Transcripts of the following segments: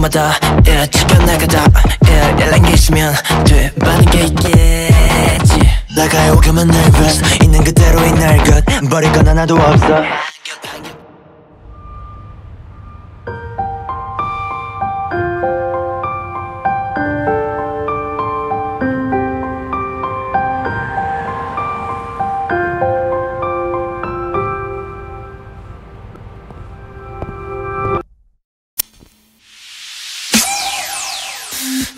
때마다 yeah, 지켜나가다 yeah, 연락 계시면 돼 많은 게 있겠지. 나가요. 가면 nervous. 있는 그대로의 날것 버릴 건 하나도 없어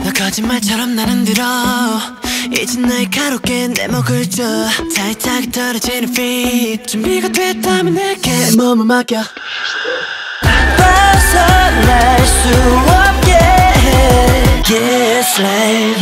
너 거짓말처럼 나는 들어. 이젠 가로게 내 목을 줘. 타이트하게 떨어지는 feet 준비가 됐다면 내게 몸을 맡겨. 벗어날 수 없게 Gaslight me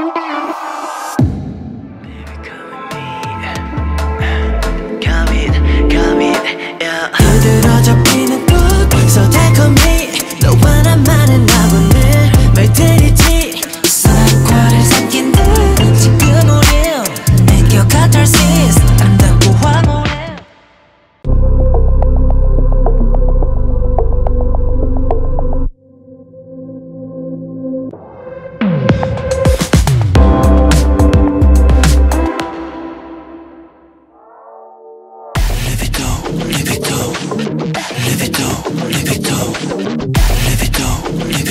Come with. Come yeah. Levez tôt, levez tôt, levez